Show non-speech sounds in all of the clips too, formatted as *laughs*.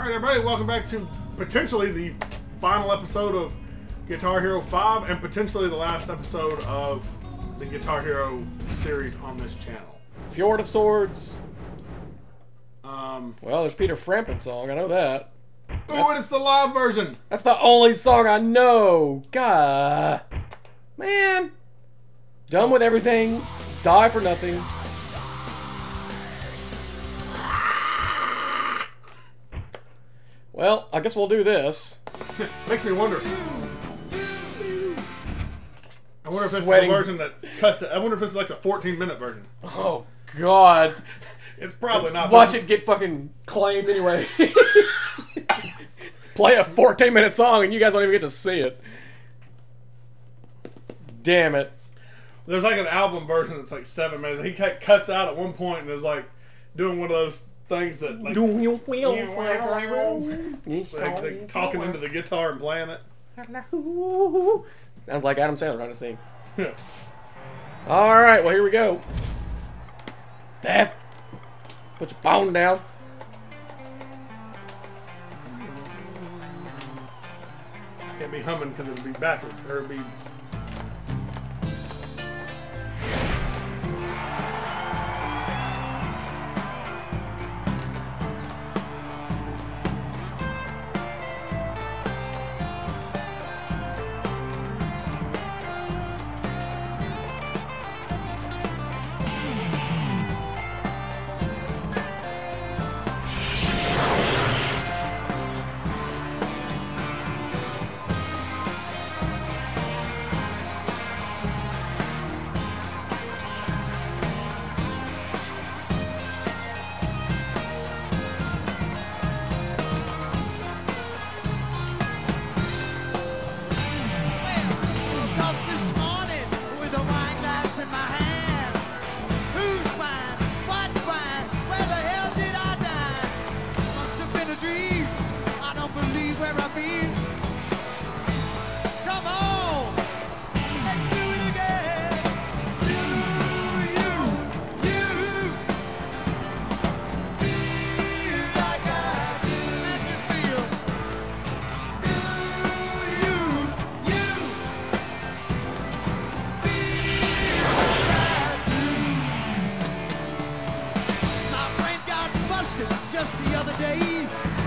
All right, everybody, welcome back to potentially the final episode of Guitar Hero 5 and potentially the last episode of the Guitar Hero series on this channel. Fjord of Swords. Um, Well, there's Peter Frampton song. I know that. oh, it's the live version. That's the only song I know. God, man, done with everything. Die for nothing. Well, I guess we'll do this. *laughs* Makes me wonder. I wonder if it's Sweating. the version that cuts. I wonder if it's like the 14 minute version. Oh God, *laughs* It's probably not. watch it get fucking claimed anyway. *laughs* Play a 14 minute song and you guys don't even get to see it. Damn it. There's like an album version that's like seven minutes. He cut- cuts out at one point and is like doing one of those things that like, like, like talking into the guitar and playing it. Sounds like Adam Sandler trying to sing. All right, well here we go. Dad, put your phone down. Can't be humming because it'll be backwards or it'll be. Busted just the other day.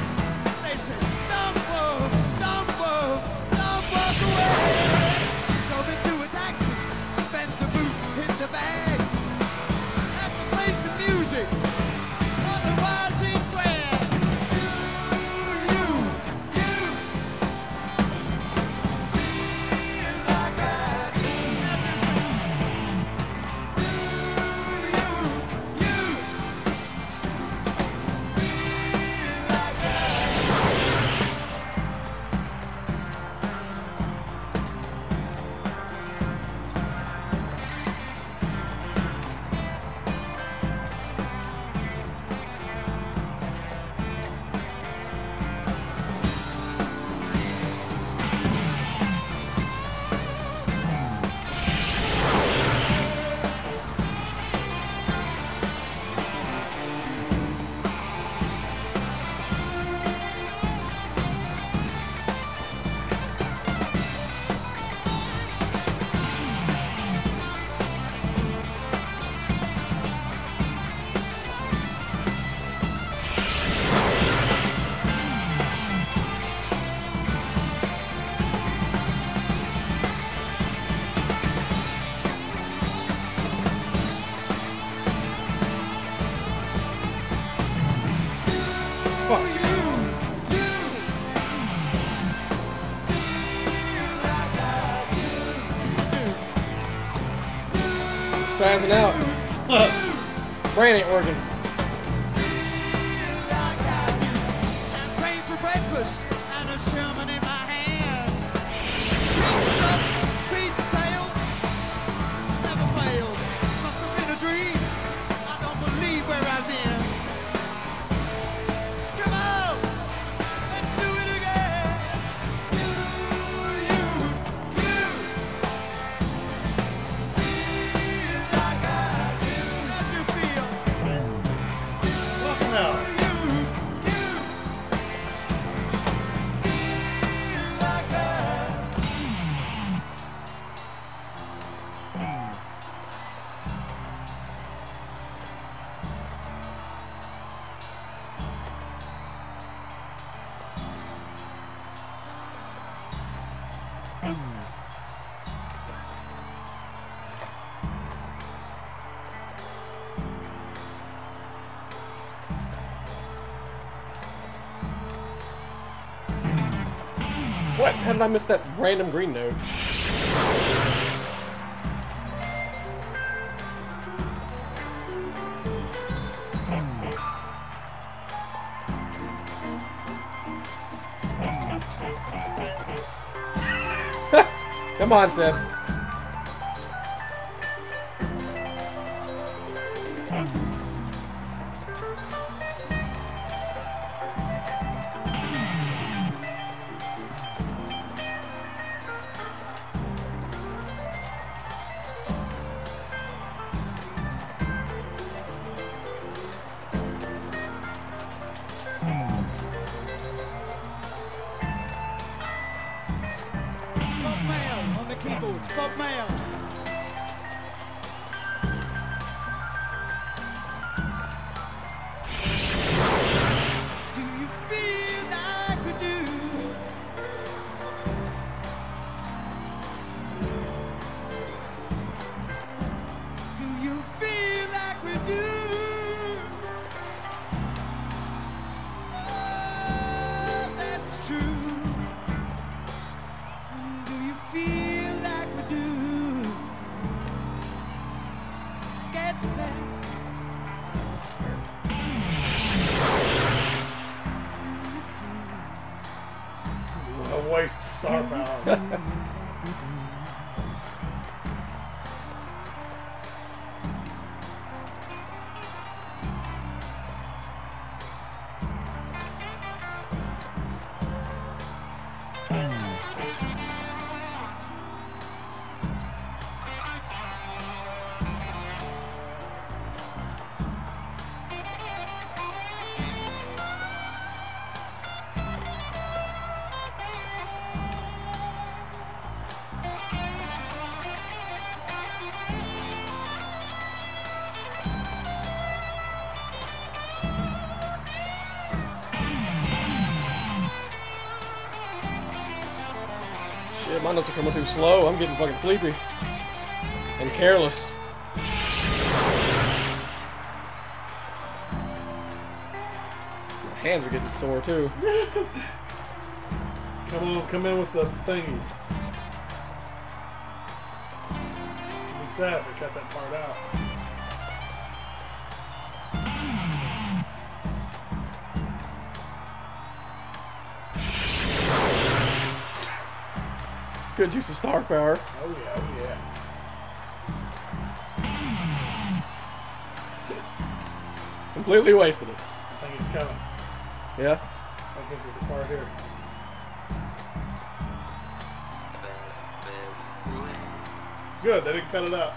Ain't working. What? How did I miss that random green note? *laughs* Come on, Seth. My notes are coming too slow. I'm getting fucking sleepy. And careless. My hands are getting sore too. *laughs* Come on, come in with the thingy. What's that? We cut that part out. Good use of star power. Oh yeah, oh yeah. Completely wasted it. I think it's coming. Yeah? I think this is the part here. Good, they didn't cut it out.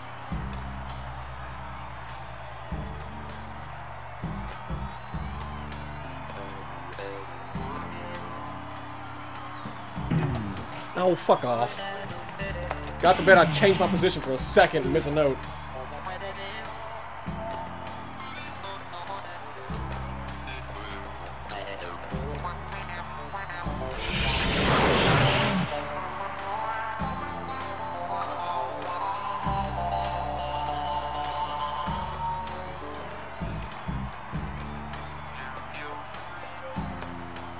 Oh, fuck off. God forbid I change my position for a second and miss a note.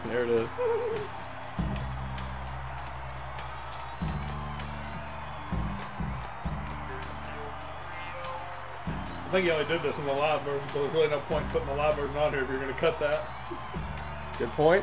There it is. Think he only did this in the live version, so there's really no point putting the live version on here if you're going to cut that. Good point.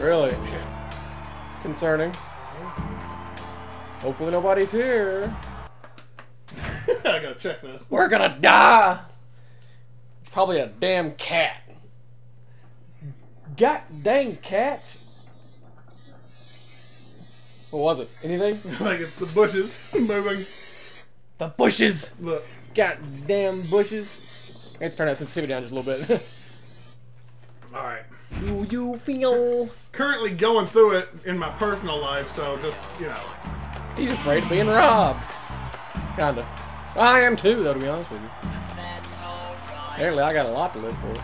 Really? Concerning. Hopefully nobody's here. *laughs* I gotta check this. We're gonna die. It's probably a damn cat. God dang cats. What was it? Anything? *laughs* like it's the bushes *laughs* moving. The bushes. Look. God damn bushes. Let's turn that sensitivity down just a little bit. All right. Do you feel? Currently going through it in my personal life, so just you know. He's afraid of being robbed. Kinda. I am too, though, to be honest with you. Apparently, I got a lot to live for.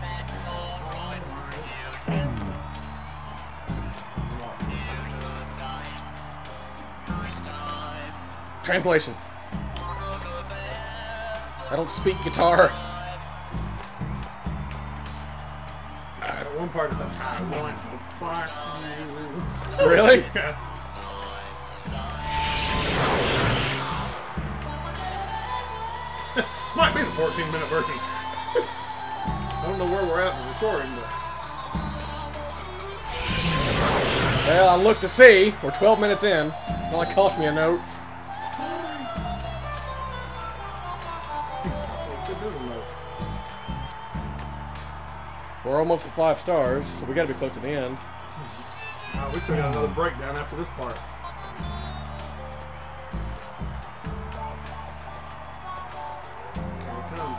Translation. I don't speak guitar. Part is like, I want to fuck you. Really? *laughs* Yeah. *laughs* Might be the 14 minute version. I *laughs* don't know where we're at in the recording, but. Well, I looked to see. We're 12 minutes in. Well, it cost me a note. Almost at five stars, so we gotta be close to the end. We still got another breakdown after this part. Here it comes.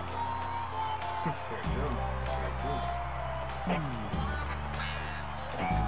*laughs* Here it comes. Here it comes.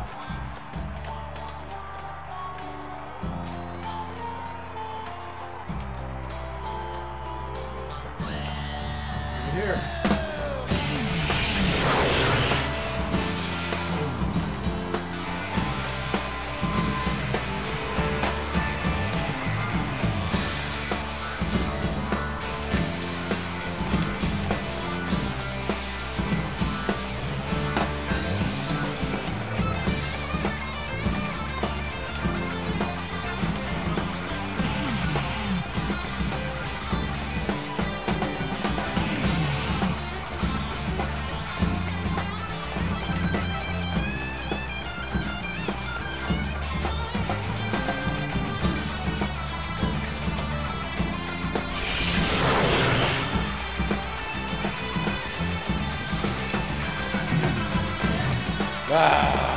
Ah,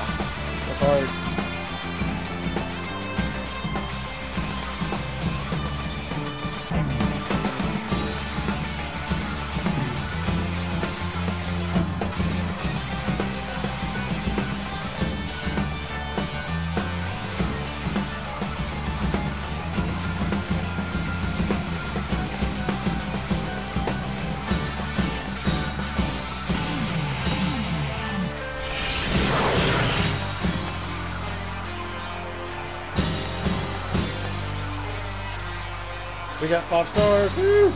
got five stars. Woo!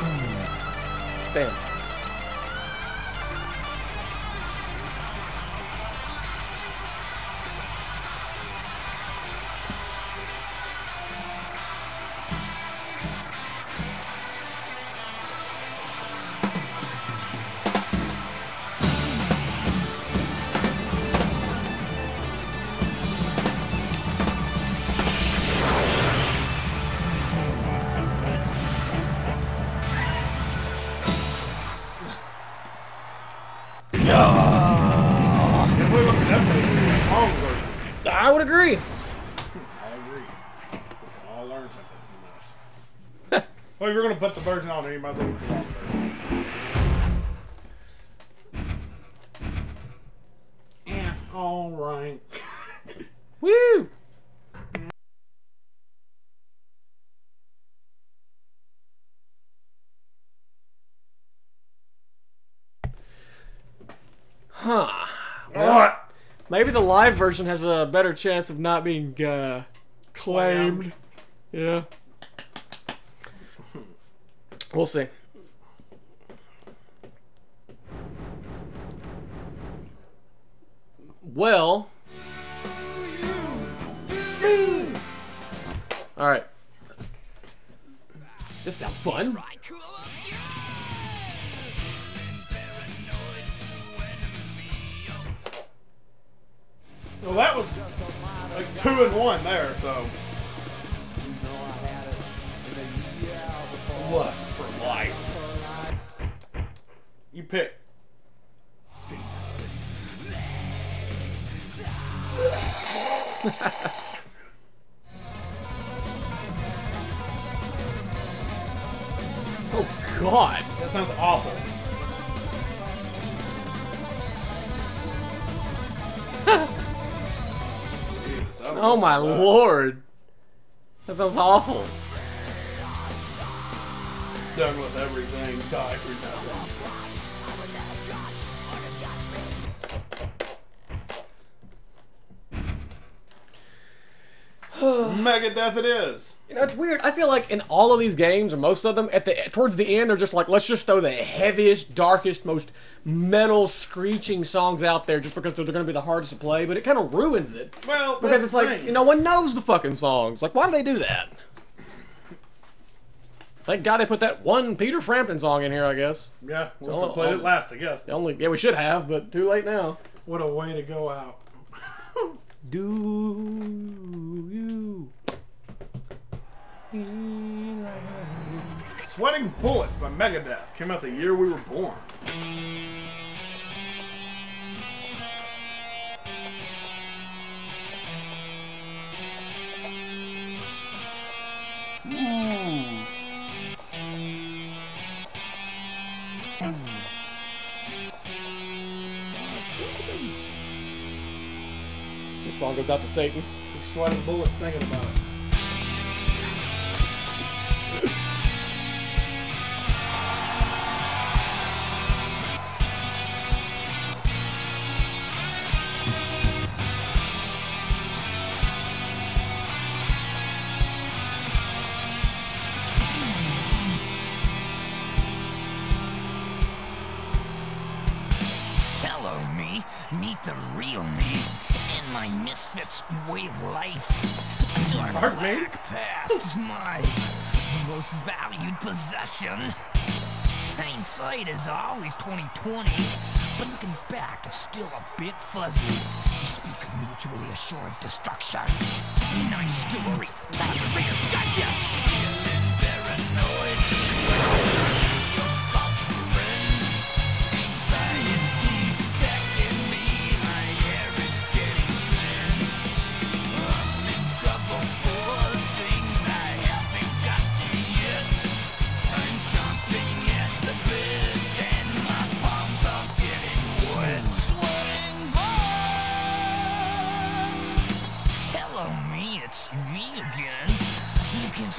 Hmm. Damn. You're gonna the version on there, you might as well at the long version. Yeah, all right. *laughs* Woo! Huh. What? Maybe the live version has a better chance of not being uh, claimed. Yeah. We'll see. Well. All right. This sounds fun. Well, that was like two and one there, so. Lust for life. You pick. Oh God. That sounds awful. Jesus, *laughs* Oh my that. lord. That sounds awful. Done with everything, die for nothing. *sighs* Megadeth it is. You know, it's weird. I feel like in all of these games, or most of them, at the towards the end, they're just like, let's just throw the heaviest, darkest, most metal, screeching songs out there, just because they're going to be the hardest to play. But it kind of ruins it Well, because it's like thing. you no one knows the fucking songs. Like, why do they do that? Thank God they put that one Peter Frampton song in here. I guess Yeah, we So, played it uh, last, I guess. the only yeah we should have, but too late now. What a way to go out. *laughs* Do you? Sweating Bullets by Megadeth came out the year we were born. Song goes out to Satan. You're sweating bullets thinking about it. Hello, me. Meet the real me. My misfits way of life. Dark Pardon me? black past is my most valued possession. Hindsight is always 2020, but looking back, it's still a bit fuzzy. You speak of mutually assured destruction. Nice story. Reader's Digest.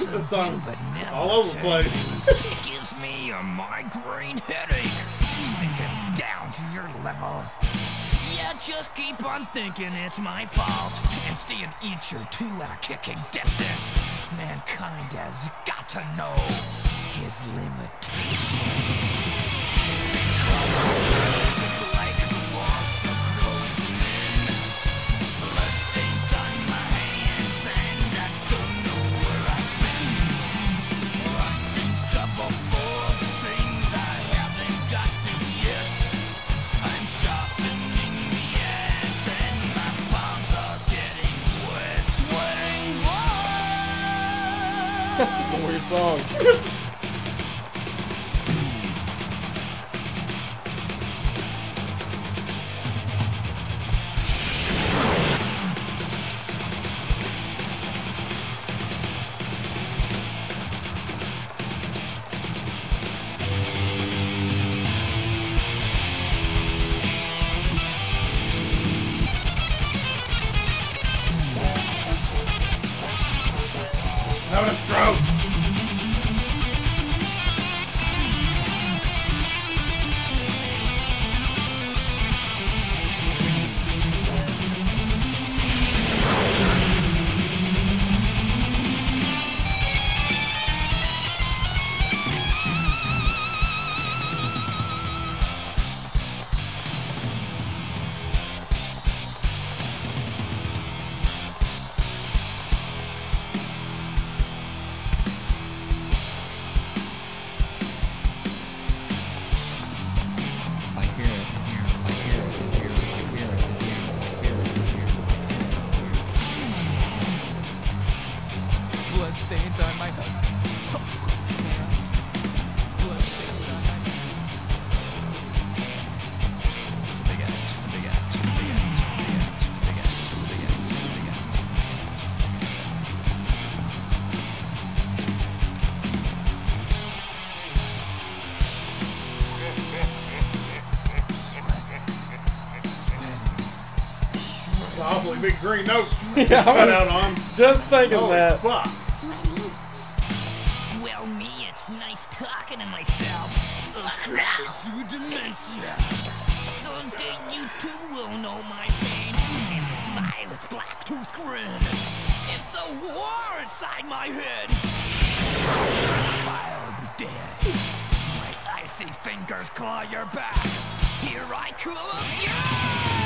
You can subdue song but all over the place. *laughs* It gives me a migraine headache. Sinking down to your level. Yeah, just keep on thinking it's my fault and stay an inch or two out of kicking distance. Mankind has got to know his limitations. It's a awfully big green note *laughs* Yeah, cut I out was on. just thinking Holy that. fuck. Well, me, it's nice talking to myself. A crowd to dementia. Someday you too will know my pain and smile its black tooth grin. If the war inside my head, fire be dead. My icy fingers claw your back. Here I come again.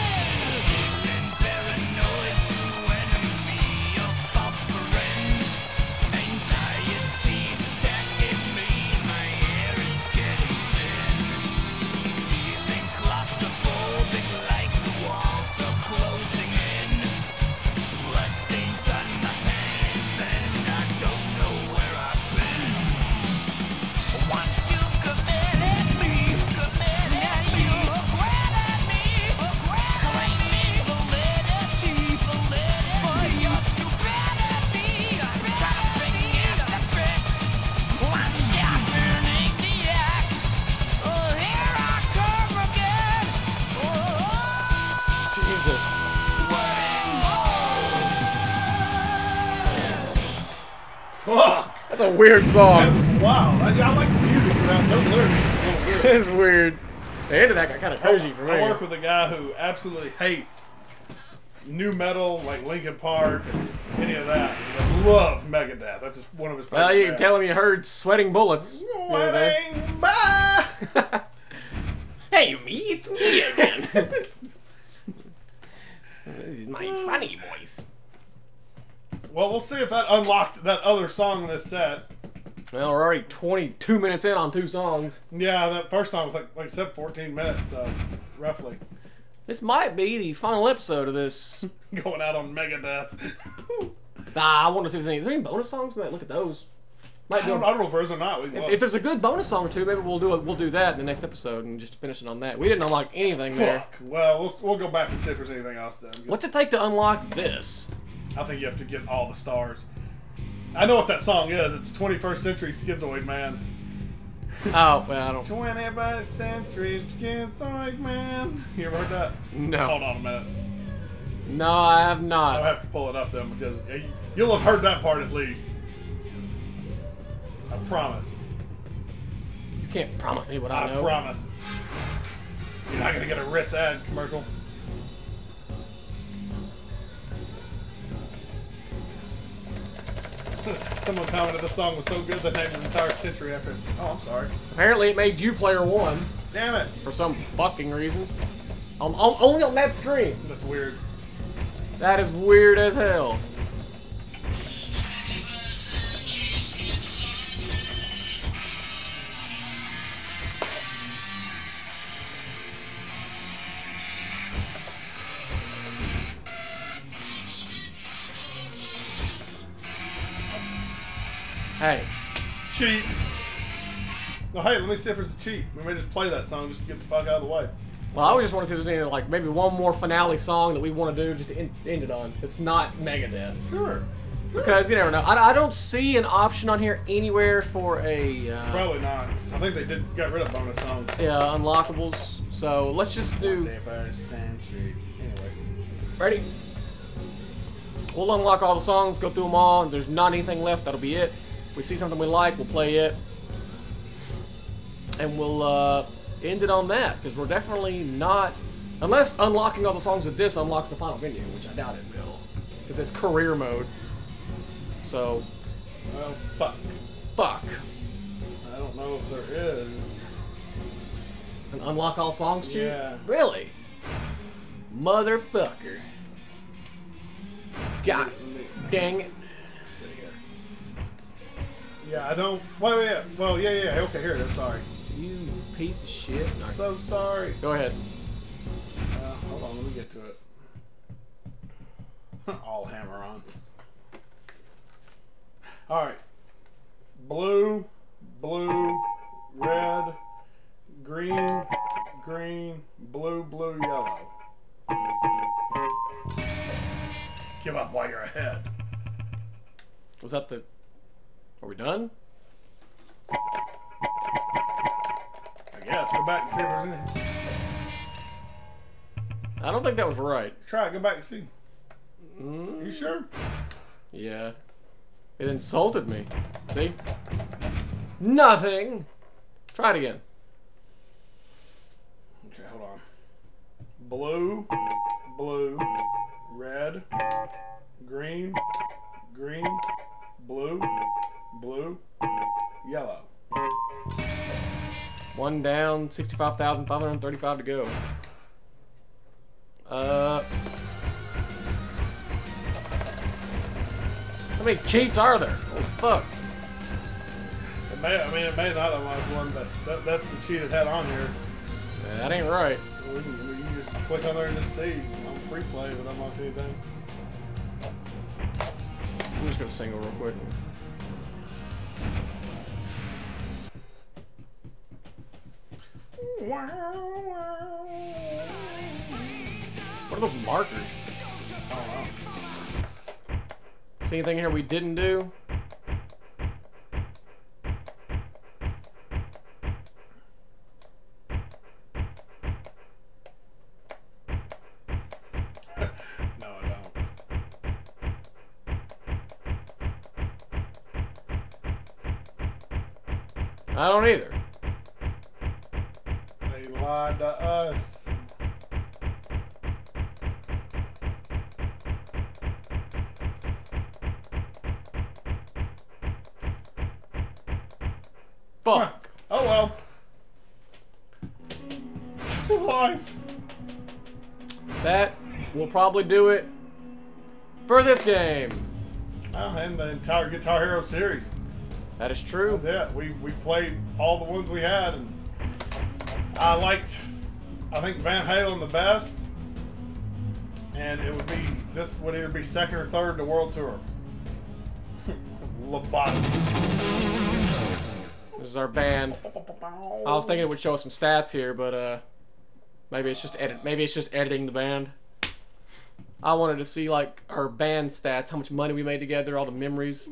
A weird song. Wow. I, I like the music without those lyrics. It's weird. The end of that got kind of crazy for me. I work with a guy who absolutely hates nu metal like Linkin Park and any of that. I love Megadeth. That's just one of his. well, you can tell him you heard Sweating Bullets. the other day. Wedding bye. Hey, me, it's me again. *laughs* this is my funny voice. Well, we'll see if that unlocked that other song in this set. Well, we're already 22 minutes in on two songs. Yeah, that first song was like like I said, 14 minutes, so roughly This might be the final episode of this. *laughs* going out on Megadeth. *laughs* Nah, I want to see if there's any, is there any bonus songs. Might look at those. Might I do don't, I don't know if there is or not. If, if there's a good bonus song or two, maybe we'll do it. We'll do that in the next episode and just finish it on that. We didn't unlock anything there. Fuck. Well, we'll we'll go back and see if there's anything else then. What's it take to unlock this? I think you have to get all the stars. I know what that song is. It's 21st Century Schizoid Man. *laughs* Oh, well, I don't. 21st Century Schizoid Man. You ever heard that? No. Hold on a minute. No, I have not. I'll have to pull it up then because you'll have heard that part at least. I promise. You can't promise me what I, I know. promise. You're not gonna get a Ritz ad commercial. *laughs* Someone commented the song was so good they named an entire century after it. Oh, I'm sorry. Apparently, it made you player one Damn it. for some fucking reason. On, on, only on that screen. That's weird. That is weird as hell. Hey, Cheats. No, hey, let me see if there's a cheat. We may just play that song just to get the fuck out of the way. well, I just want to see if there's any like maybe one more finale song that we want to do just to end, end it on. It's not Megadeth. Sure. Because you never know. I, I don't see an option on here anywhere for a uh, Probably not. I think they did got rid of bonus songs. yeah, unlockables. So let's just do. Century. Anyways. Ready? We'll unlock all the songs, go through them all. If there's not anything left, that'll be it. If we see something we like, we'll play it. And we'll uh, end it on that, because we're definitely not. Unless unlocking all the songs with this unlocks the final menu, which I doubt it will. Because it's career mode. So, Well, fuck. fuck. I don't know if there is. An unlock all songs cheat? Yeah. Really? Motherfucker. God dang it. Yeah, I don't. Wait, wait, yeah. Well, yeah, yeah. Okay, here it is. Sorry. You piece of shit. Right, So sorry. Go ahead. Uh, hold on, let me get to it. *laughs* All hammer-ons. All right. Blue, blue, red, green, green, blue, blue, yellow. Give up while you're ahead. Was that the. Are we done? I guess. Go back and see if there's anything. I don't think that was right. Try it. Go back and see. Mm. You sure? Yeah. It insulted me. See? Nothing. Try it again. Okay, hold on. Blue, blue, red, green, green, blue, blue, yellow. One down, 65,535 to go. Uh. How many cheats are there? Oh, fuck. It may, I mean, it may not unlock one, but that, that's the cheat it had on here. Yeah, that ain't right. We can, we can just click on there and just see. I'm free play, it would unlock anything. I'm just gonna single real quick. What are those markers? I don't. See anything here we didn't do? *laughs* I don't either. Fuck. Oh well. Such is life. That will probably do it for this game. Well, and the entire Guitar Hero series. That is true. That's it. We we played all the ones we had, and I liked. I think Van Halen the best, and it would be this would either be second or third to World Tour. *laughs* Lobotomies. Is our band. I was thinking it would show us some stats here, but uh, maybe it's just edit. Maybe it's just editing the band. I wanted to see like our band stats, how much money we made together, all the memories.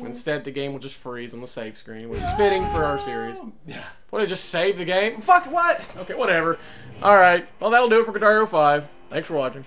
Instead, the game will just freeze on the save screen, which is fitting for our series. Yeah. What did just save the game? Fuck what? Okay, whatever. All right. Well, that'll do it for Guitar Hero 5. Thanks for watching.